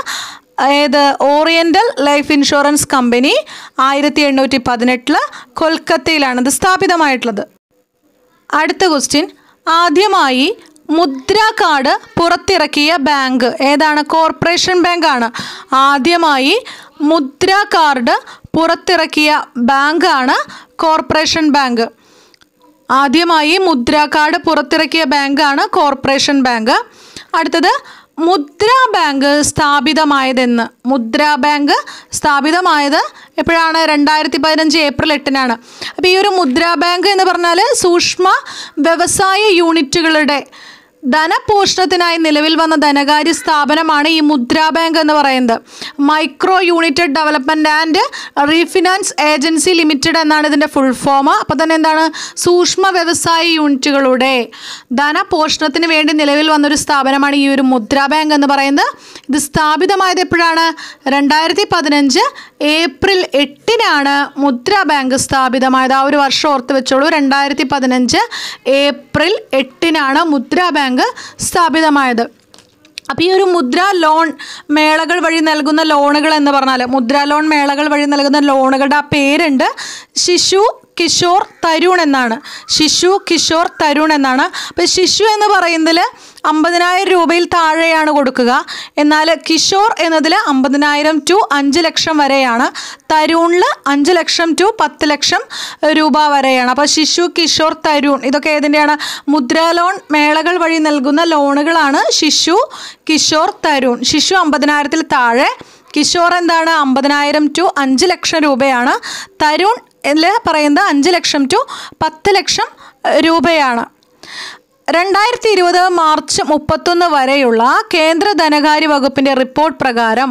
ഏത്? ഓറിയന്റൽ ലൈഫ് ഇൻഷുറൻസ് കമ്പനി ആയിരത്തി എണ്ണൂറ്റി പതിനെട്ടിൽ കൊൽക്കത്തയിലാണ് ഇത് സ്ഥാപിതമായിട്ടുള്ളത്. അടുത്ത ക്വസ്റ്റ്യൻ ആദ്യമായി മുദ്ര കാർഡ് പുറത്തിറക്കിയ ബാങ്ക് ഏതാണ്? കോർപ്പറേഷൻ ബാങ്കാണ് ആദ്യമായി മുദ്ര കാർഡ് പുറത്തിറക്കിയ ബാങ്ക് ആണ് കോർപ്പറേഷൻ ബാങ്ക് ആദ്യമായി മുദ്ര കാർഡ് പുറത്തിറക്കിയ ബാങ്കാണ് കോർപ്പറേഷൻ ബാങ്ക് അടുത്തത് മുദ്ര ബാങ്ക് സ്ഥാപിതമായതെന്ന്. മുദ്രാ ബാങ്ക് സ്ഥാപിതമായത് എപ്പോഴാണ്? രണ്ടായിരത്തി പതിനഞ്ച് ഏപ്രിൽ എട്ടിനാണ്. അപ്പോൾ ഈ ഒരു മുദ്രാ ബാങ്ക് എന്ന് പറഞ്ഞാൽ സൂക്ഷ്മ വ്യവസായ യൂണിറ്റുകളുടെ ധനപോഷണത്തിനായി നിലവിൽ വന്ന ധനകാര്യ സ്ഥാപനമാണ് ഈ മുദ്രാ ബാങ്ക് എന്ന് പറയുന്നത്. Micro united development and refinance agency limited എന്നാണ് ഇതിന്റെ ഫുൾ ഫോം. അപ്പോൾ തന്നെ എന്താണ്? സൂക്ഷ്മ വ്യവസായ യൂണിറ്റുകളുടെ ധനപോഷണത്തിന് വേണ്ടി നിലവിൽ വന്നൊരു സ്ഥാപനമാണ് ഈ ഒരു മുദ്രാ ബാങ്ക് എന്ന് പറയുന്നത്. ഇത് സ്ഥാപിതമായത് എപ്പോഴാണ്? രണ്ടായിരത്തി പതിനഞ്ച് ഏപ്രിൽ എട്ടിനാണ് മുദ്ര ബാങ്ക് സ്ഥാപിതമായത്? ആ ഒരു വർഷം ഓർത്ത് വെച്ചോളൂ. രണ്ടായിരത്തി പതിനഞ്ച് ഏപ്രിൽ എട്ടിനാണ് മുദ്ര ബാങ്ക് സ്ഥാപിതമായത്. അപ്പോൾ ഈ ഒരു മുദ്ര ലോൺ മേളകൾ വഴി നൽകുന്ന ലോണുകൾ എന്ന് പറഞ്ഞാൽ മുദ്ര ലോൺ മേളകൾ വഴി നൽകുന്ന ലോണുകളുടെ ആ പേരുണ്ട് ശിശു കിഷോർ തരുൺ എന്നാണ്. ശിശു കിഷോർ തരുൺ എന്നാണ്. അപ്പോൾ ശിശു എന്ന് പറയുന്നതിൽ അമ്പതിനായിരം രൂപയിൽ താഴെയാണ് കൊടുക്കുക. എന്നാൽ കിഷോർ എന്നതിൽ അമ്പതിനായിരം ടു അഞ്ച് ലക്ഷം വരെയാണ്. തരുണിൽ അഞ്ച് ലക്ഷം ടു പത്ത് ലക്ഷം രൂപ വരെയാണ്. അപ്പോൾ ശിശു കിഷോർ തരുൺ ഇതൊക്കെ ഏതിന്റെയാണ്? മുദ്ര ലോൺ മേളകൾ വഴി നൽകുന്ന ലോണുകളാണ് ശിശു കിഷോർ തരുൺ. ശിശു അമ്പതിനായിരത്തിൽ താഴെ. കിഷോർ എന്താണ്? അമ്പതിനായിരം ടു അഞ്ച് ലക്ഷം രൂപയാണ്. തരുൺ പറയുന്നത് അഞ്ച് ലക്ഷം ടു പത്ത് ലക്ഷം രൂപയാണ്. രണ്ടായിരത്തി ഇരുപത് മാർച്ച് മുപ്പത്തൊന്ന് വരെയുള്ള കേന്ദ്ര ധനകാര്യ വകുപ്പിന്റെ റിപ്പോർട്ട് പ്രകാരം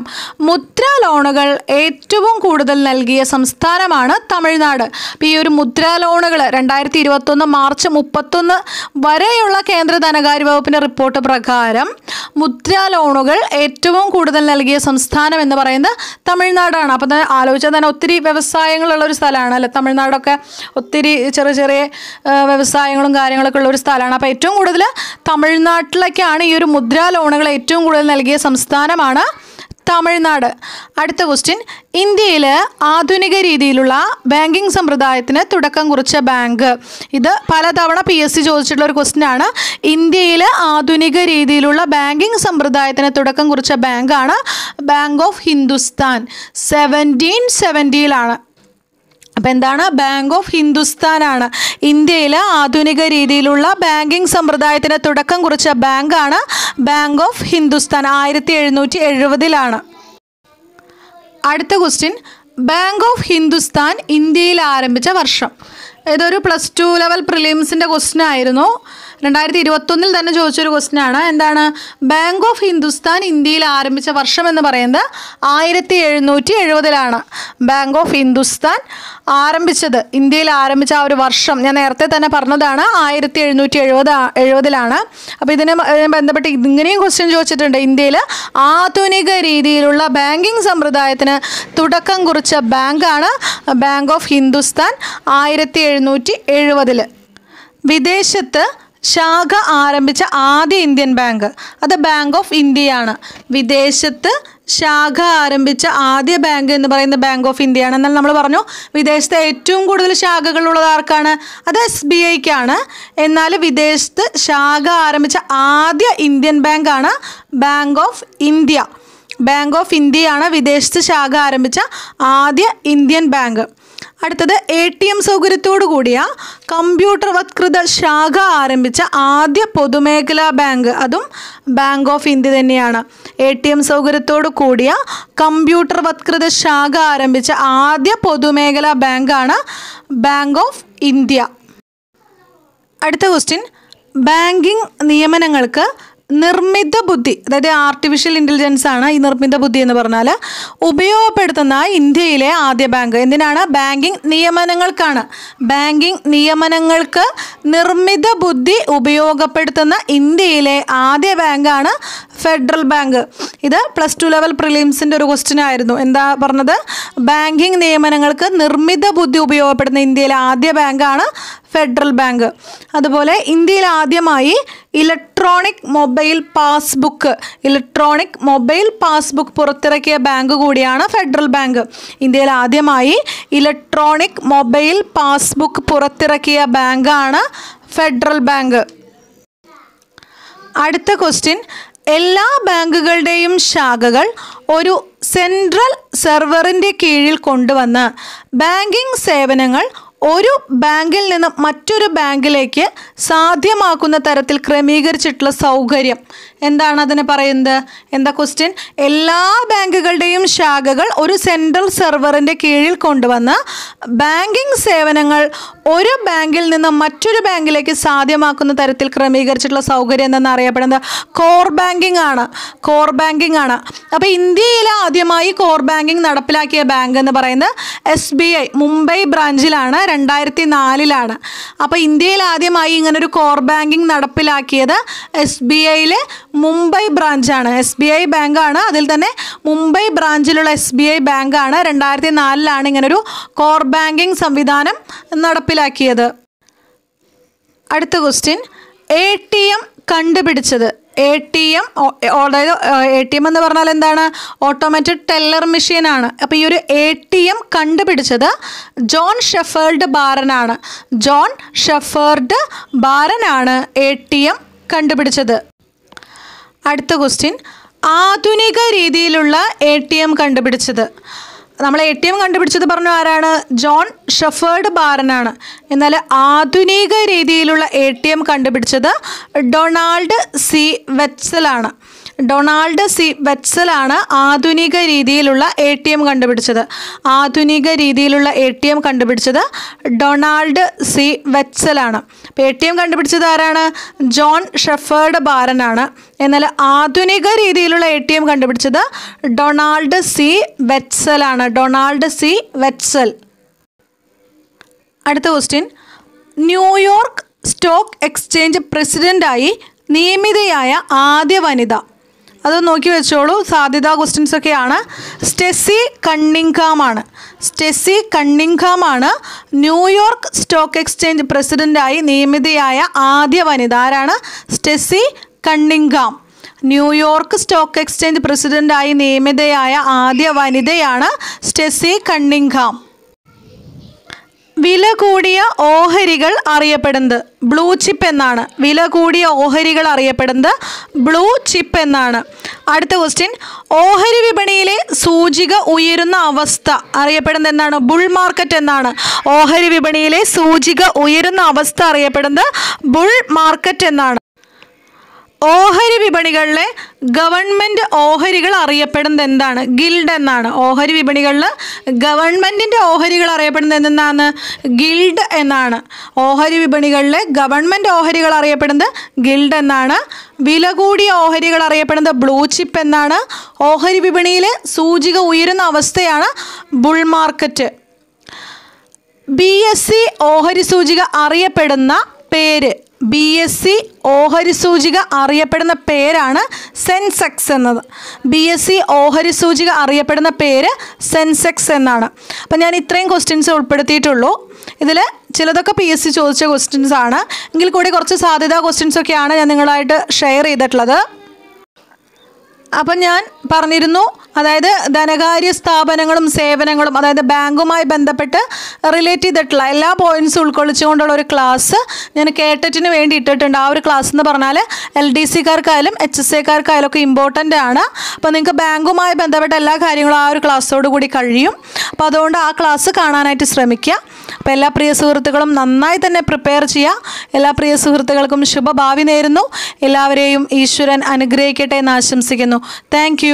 മുദ്ര ലോണുകൾ ഏറ്റവും കൂടുതൽ നൽകിയ സംസ്ഥാനമാണ് തമിഴ്നാട്. ഈ ഒരു മുദ്ര ലോണുകൾ രണ്ടായിരത്തി ഇരുപത്തൊന്ന് മാർച്ച് മുപ്പത്തൊന്ന് വരെയുള്ള കേന്ദ്ര ധനകാര്യ വകുപ്പിന്റെ റിപ്പോർട്ട് പ്രകാരം മുദ്ര ലോണുകൾ ഏറ്റവും കൂടുതൽ നൽകിയ സംസ്ഥാനം എന്ന് പറയുന്നത് തമിഴ്നാടാണ്. അപ്പോൾ തന്നെ ആലോചിച്ചാൽ തന്നെ ഒത്തിരി വ്യവസായങ്ങളുള്ള ഒരു സ്ഥലമാണ്. അല്ലെ തമിഴ്നാടൊക്കെ ഒത്തിരി ചെറിയ ചെറിയ വ്യവസായങ്ങളും കാര്യങ്ങളൊക്കെ ഉള്ള ഒരു സ്ഥലമാണ്. അപ്പോൾ ഏറ്റവും കൂടുതൽ തമിഴ്നാട്ടിലേക്കാണ് ഈ ഒരു മുദ്രാ ലോണുകൾ ഏറ്റവും കൂടുതൽ നൽകിയ സംസ്ഥാനമാണ് തമിഴ്നാട്. അടുത്ത ക്വസ്റ്റ്യൻ ഇന്ത്യയിൽ ആധുനിക രീതിയിലുള്ള ബാങ്കിങ് സമ്പ്രദായത്തിന് തുടക്കം കുറിച്ച ബാങ്ക്. ഇത് പലതവണ പി എസ് സി ചോദിച്ചിട്ടുള്ള ഒരു ക്വസ്റ്റ്യൻ ആണ്. ഇന്ത്യയിൽ ആധുനിക രീതിയിലുള്ള ബാങ്കിങ് സമ്പ്രദായത്തിന് തുടക്കം കുറിച്ച ബാങ്കാണ് ബാങ്ക് ഓഫ് ഹിന്ദുസ്ഥാൻ സെവന്റീൻ സെവന്റിയിലാണ് അപ്പോൾ എന്താണ്? ബാങ്ക് ഓഫ് ഹിന്ദുസ്ഥാനാണ് ഇന്ത്യയിൽ ആധുനിക രീതിയിലുള്ള ബാങ്കിങ് സമ്പ്രദായത്തിന് തുടക്കം കുറിച്ച ബാങ്കാണ് ബാങ്ക് ഓഫ് ഹിന്ദുസ്ഥാൻ ആയിരത്തി എഴുന്നൂറ്റി എഴുപതിലാണ് അടുത്ത ക്വസ്റ്റ്യൻ ബാങ്ക് ഓഫ് ഹിന്ദുസ്ഥാൻ ഇന്ത്യയിൽ ആരംഭിച്ച വർഷം. ഇതൊരു പ്ലസ് ടു ലെവൽ പ്രിലിംസിന്റെ ക്വസ്റ്റ്യൻ ആയിരുന്നു. രണ്ടായിരത്തി ഇരുപത്തൊന്നിൽ തന്നെ ചോദിച്ചൊരു ക്വസ്റ്റ്യൻ ആണ് എന്താണ്? ബാങ്ക് ഓഫ് ഹിന്ദുസ്ഥാൻ ഇന്ത്യയിൽ ആരംഭിച്ച വർഷം എന്ന് പറയുന്നത് ആയിരത്തി എഴുന്നൂറ്റി എഴുപതിലാണ് ബാങ്ക് ഓഫ് ഹിന്ദുസ്ഥാൻ ആരംഭിച്ചത്. ഇന്ത്യയിൽ ആരംഭിച്ച ആ ഒരു വർഷം ഞാൻ നേരത്തെ തന്നെ പറഞ്ഞതാണ് ആയിരത്തി എഴുന്നൂറ്റി എഴുപത് എഴുപതിലാണ്. അപ്പോൾ ഇതിനെ ബന്ധപ്പെട്ട് ഇങ്ങനെയും ക്വസ്റ്റ്യൻ ചോദിച്ചിട്ടുണ്ട്. ഇന്ത്യയിൽ ആധുനിക രീതിയിലുള്ള ബാങ്കിങ് സമ്പ്രദായത്തിന് തുടക്കം കുറിച്ച ബാങ്കാണ് ബാങ്ക് ഓഫ് ഹിന്ദുസ്ഥാൻ ആയിരത്തി എഴുന്നൂറ്റി എഴുപതിൽ വിദേശത്ത് ശാഖ ആരംഭിച്ച ആദ്യ ഇന്ത്യൻ ബാങ്ക്. അത് ബാങ്ക് ഓഫ് ഇന്ത്യയാണ് വിദേശത്ത് ശാഖ ആരംഭിച്ച ആദ്യ ബാങ്ക് എന്ന് പറയുന്നത് ബാങ്ക് ഓഫ് ഇന്ത്യയാണ് എന്നാൽ നമ്മൾ പറഞ്ഞു വിദേശത്തെ ഏറ്റവും കൂടുതൽ ശാഖകളുള്ളത് ആർക്കാണ്? അത് എസ് ബി ഐക്കാണ് എന്നാൽ വിദേശത്ത് ശാഖ ആരംഭിച്ച ആദ്യ ഇന്ത്യൻ ബാങ്കാണ് bank of India bank of ഇന്ത്യയാണ് വിദേശത്ത് ശാഖ ആരംഭിച്ച ആദ്യ ഇന്ത്യൻ ബാങ്ക്. അടുത്തത് എ ടി എം സൗകര്യത്തോടു കൂടിയ കമ്പ്യൂട്ടർവത്കൃത ശാഖ ആരംഭിച്ച ആദ്യ പൊതുമേഖലാ ബാങ്ക്. അതും ബാങ്ക് ഓഫ് ഇന്ത്യ തന്നെയാണ്. എ ടി എം സൗകര്യത്തോടു കൂടിയ കമ്പ്യൂട്ടർവത്കൃത ശാഖ ആരംഭിച്ച ആദ്യ പൊതുമേഖലാ ബാങ്കാണ് ബാങ്ക് ഓഫ് ഇന്ത്യ അടുത്ത ക്വസ്റ്റ്യൻ ബാങ്കിംഗ് നിയമനങ്ങൾക്ക് നിർമ്മിത ബുദ്ധി അതായത് ആർട്ടിഫിഷ്യൽ ഇന്റലിജൻസ് ആണ് ഈ നിർമ്മിത ബുദ്ധി എന്ന് പറഞ്ഞാൽ ഉപയോഗപ്പെടുത്തുന്ന ഇന്ത്യയിലെ ആദ്യ ബാങ്ക് എന്തിനാണ്? ബാങ്കിങ് നിയമനങ്ങൾക്കാണ്. ബാങ്കിങ് നിയമനങ്ങൾക്ക് നിർമ്മിത ബുദ്ധി ഉപയോഗപ്പെടുത്തുന്ന ഇന്ത്യയിലെ ആദ്യ ബാങ്കാണ് ഫെഡറൽ ബാങ്ക് ഇത് പ്ലസ് ടു ലെവൽ പ്രിലിംസിന്റെ ഒരു ക്വസ്റ്റ്യൻ ആയിരുന്നു. എന്താ പറഞ്ഞത്? ബാങ്കിങ് നിയമനങ്ങൾക്ക് നിർമ്മിത ബുദ്ധി ഉപയോഗപ്പെടുന്ന ഇന്ത്യയിലെ ആദ്യ ബാങ്കാണ് ഫെഡറൽ ബാങ്ക് അതുപോലെ ഇന്ത്യയിൽ ആദ്യമായി electronic mobile passbook electronic mobile passbook പുറത്തിറക്കിയ ബാങ്ക് കൂടിയാണ് ഫെഡറൽ ബാങ്ക് ഇന്ത്യയിൽ ആദ്യമായി ഇലക്ട്രോണിക് മൊബൈൽ പാസ്ബുക്ക് പുറത്തിറക്കിയ ബാങ്കാണ് ഫെഡറൽ ബാങ്ക് അടുത്ത ക്വസ്റ്റ്യൻ എല്ലാ ബാങ്കുകളുടെയും ശാഖകൾ ഒരു സെൻട്രൽ സെർവറിന്റെ കീഴിൽ കൊണ്ടുവന്ന് ബാങ്കിംഗ് സേവനങ്ങൾ ഒരു ബാങ്കിൽ നിന്ന് മറ്റൊരു ബാങ്കിലേക്ക് സാധ്യമാക്കുന്ന തരത്തിൽ ക്രമീകരിച്ചിട്ടുള്ള സൗകര്യം. എന്താണ് അതിന് പറയുന്നത്? എന്താ ക്വസ്റ്റ്യൻ എല്ലാ ബാങ്കുകളുടെയും ശാഖകൾ ഒരു സെൻട്രൽ സെർവറിന്റെ കീഴിൽ കൊണ്ടുവന്ന് ബാങ്കിംഗ് സേവനങ്ങൾ ഒരു ബാങ്കിൽ നിന്ന് മറ്റൊരു ബാങ്കിലേക്ക് സാധ്യമാക്കുന്ന തരത്തിൽ ക്രമീകരിച്ചിട്ടുള്ള സൗകര്യം എന്തെന്ന് അറിയപ്പെടുന്നത്? കോർ ബാങ്കിംഗ് ആണ്. കോർ ബാങ്കിംഗ് ആണ്. അപ്പോൾ ഇന്ത്യയിൽ ആദ്യമായി കോർ ബാങ്കിംഗ് നടപ്പിലാക്കിയ ബാങ്ക് എന്ന് പറയുന്നത് എസ് ബി ഐ മുംബൈ ബ്രാഞ്ചിലാണ് രണ്ടായിരത്തി നാലിലാണ് അപ്പോൾ ഇന്ത്യയിൽ ആദ്യമായി ഇങ്ങനൊരു കോർ ബാങ്കിംഗ് നടപ്പിലാക്കിയത് എസ് ബി ഐയിലെ മുംബൈ ബ്രാഞ്ചാണ്. എസ് ബി ഐ ബാങ്കാണ്. അതിൽ തന്നെ മുംബൈ ബ്രാഞ്ചിലുള്ള എസ് ബി ഐ ബാങ്കാണ്. രണ്ടായിരത്തി നാലിലാണ് ഇങ്ങനൊരു കോർ ബാങ്കിംഗ് സംവിധാനം നടപ്പിലാക്കിയത്. അടുത്ത ക്വസ്റ്റ്യൻ. എ ടി എം കണ്ടുപിടിച്ചത്. എ ടി എം അതായത് എ ടി എം എന്ന് പറഞ്ഞാൽ എന്താണ്? ഓട്ടോമാറ്റിക് ടെല്ലർ മെഷീനാണ്. അപ്പോൾ ഈ ഒരു എ ടി എം കണ്ടുപിടിച്ചത് ജോൺ ഷെഫേർഡ് ബാരനാണ്. ജോൺ ഷെഫേർഡ് ബാരനാണ് എ ടി എം കണ്ടുപിടിച്ചത്. അടുത്ത ക്വസ്റ്റ്യൻ ആധുനിക രീതിയിലുള്ള എ ടി എം കണ്ടുപിടിച്ചത്. നമ്മൾ എ ടി എം കണ്ടുപിടിച്ചത് പറഞ്ഞു ആരാണ്? ജോൺ ഷെഫേർഡ് ബാരനാണ്. എന്നാൽ ആധുനിക രീതിയിലുള്ള എ ടി എം കണ്ടുപിടിച്ചത് ഡൊണാൾഡ് സി വെറ്റ്സലാണ് ഡൊണാൾഡ് സി വെറ്റ്സലാണ് ആധുനിക രീതിയിലുള്ള എ ടി എം കണ്ടുപിടിച്ചത്. ആധുനിക രീതിയിലുള്ള എ ടി എം കണ്ടുപിടിച്ചത് ഡൊണാൾഡ് സി വെറ്റ്സലാണ് എ ടി എം കണ്ടുപിടിച്ചത് ആരാണ്? ജോൺ ഷെഫേർഡ് ബാരനാണ്. എന്നാൽ ആധുനിക രീതിയിലുള്ള എ ടി എം കണ്ടുപിടിച്ചത് ഡൊണാൾഡ് സി. വെറ്റ്സലാണ് ഡൊണാൾഡ് സി. വെറ്റ്സൽ. അടുത്ത ക്വസ്റ്റ്യൻ. ന്യൂയോർക്ക് സ്റ്റോക്ക് എക്സ്ചേഞ്ച് പ്രസിഡന്റായി നിയമിതയായ ആദ്യ വനിത അത് നോക്കി വെച്ചോളൂ. സാധ്യതാ ക്വസ്റ്റ്യൻസ് ഒക്കെയാണ്. സ്റ്റെസി കണ്ണിങ്കാമാണ്. സ്റ്റെസി കണ്ണിങ്കാമാണ്. ന്യൂയോർക്ക് സ്റ്റോക്ക് എക്സ്ചേഞ്ച് പ്രസിഡന്റായി നിയമിതയായ ആദ്യ വനിത. ആരാണ്? Stacey Cunningham. New York stock exchange പ്രസിഡന്റായി നിയമിതയായ ആദ്യ വനിതയാണ് സ്റ്റെസി കണ്ണിങ്കാം. വില കൂടിയ ഓഹരികൾ അറിയപ്പെടുന്നത്. ബ്ലൂ ചിപ്പ് എന്നാണ്. വില കൂടിയ ഓഹരികൾ അറിയപ്പെടുന്നത് ബ്ലൂ ചിപ്പ് എന്നാണ്. അടുത്ത ക്വസ്റ്റ്യൻ ഓഹരി വിപണിയിലെ സൂചിക ഉയരുന്ന അവസ്ഥ അറിയപ്പെടുന്നത് എന്താണ്? ബുൾ മാർക്കറ്റ് എന്നാണ്. ഓഹരി വിപണിയിലെ സൂചിക ഉയരുന്ന അവസ്ഥ അറിയപ്പെടുന്നത് ബുൾ മാർക്കറ്റ് എന്നാണ്. ഓഹരി വിപണികളിലെ ഗവൺമെന്റ് ഓഹരികൾ അറിയപ്പെടുന്നത് എന്താണ്? ഗിൽഡ് എന്നാണ്. ഓഹരി വിപണികളിൽ ഗവൺമെന്റിന്റെ ഓഹരികൾ അറിയപ്പെടുന്നത് എന്താണ് ഗിൽഡ് എന്നാണ്. ഓഹരി വിപണികളിലെ ഗവൺമെന്റ് ഓഹരികൾ അറിയപ്പെടുന്നത് ഗിൽഡ് എന്നാണ്. വില കൂടിയ ഓഹരികൾ അറിയപ്പെടുന്നത് ബ്ലൂ ചിപ്പ് എന്നാണ്. ഓഹരി വിപണിയിലെ സൂചിക ഉയരുന്ന അവസ്ഥയാണ് bull market B S C ഓഹരി സൂചിക അറിയപ്പെടുന്ന പേര് ബി എസ് സി ഓഹരി സൂചിക അറിയപ്പെടുന്ന പേരാണ് സെൻസെക്സ് എന്നത്. ബി എസ് സി ഓഹരി സൂചിക അറിയപ്പെടുന്ന പേര് സെൻസെക്സ് എന്നാണ്. അപ്പം ഞാൻ ഇത്രയും ക്വസ്റ്റ്യൻസ് ഉൾപ്പെടുത്തിയിട്ടുള്ളൂ. ഇതിൽ ചിലതൊക്കെ പി എസ് സി ചോദിച്ച ക്വസ്റ്റ്യൻസ് ആണ്. എങ്കിൽ കൂടി കുറച്ച് സാധ്യതാ ക്വസ്റ്റ്യൻസ് ഒക്കെയാണ് ഞാൻ നിങ്ങളായിട്ട് ഷെയർ ചെയ്തിട്ടുള്ളത്. അപ്പം ഞാൻ പറഞ്ഞിരുന്നു അതായത് ധനകാര്യ സ്ഥാപനങ്ങളും സേവനങ്ങളും അതായത് ബാങ്കുമായി ബന്ധപ്പെട്ട് റിലേറ്റ് ചെയ്തിട്ടുള്ള എല്ലാ പോയിന്റ്സും ഉൾക്കൊള്ളിച്ചുകൊണ്ടുള്ള ഒരു ക്ലാസ് ഞാൻ കേട്ടറ്റിന് വേണ്ടി ഇട്ടിട്ടുണ്ട്. ആ ഒരു ക്ലാസ് എന്ന് പറഞ്ഞാൽ എൽ ഡി സിക്കാർക്കായാലും എച്ച് എസ് എക്കാർക്കായാലും ഒക്കെ ഇമ്പോർട്ടന്റ് ആണ്. അപ്പോൾ നിങ്ങൾക്ക് ബാങ്കുമായി ബന്ധപ്പെട്ട എല്ലാ കാര്യങ്ങളും ആ ഒരു ക്ലാസ്സോട് കൂടി കഴിയും. അപ്പോൾ അതുകൊണ്ട് ആ ക്ലാസ് കാണാനായിട്ട് ശ്രമിക്കുക. അപ്പോൾ എല്ലാ പ്രിയ സുഹൃത്തുക്കളും നന്നായി തന്നെ പ്രിപ്പയർ ചെയ്യുക. എല്ലാ പ്രിയ സുഹൃത്തുക്കൾക്കും ശുഭഭാവി നേരുന്നു. എല്ലാവരെയും ഈശ്വരൻ അനുഗ്രഹിക്കട്ടെ എന്ന് ആശംസിക്കുന്നു. താങ്ക്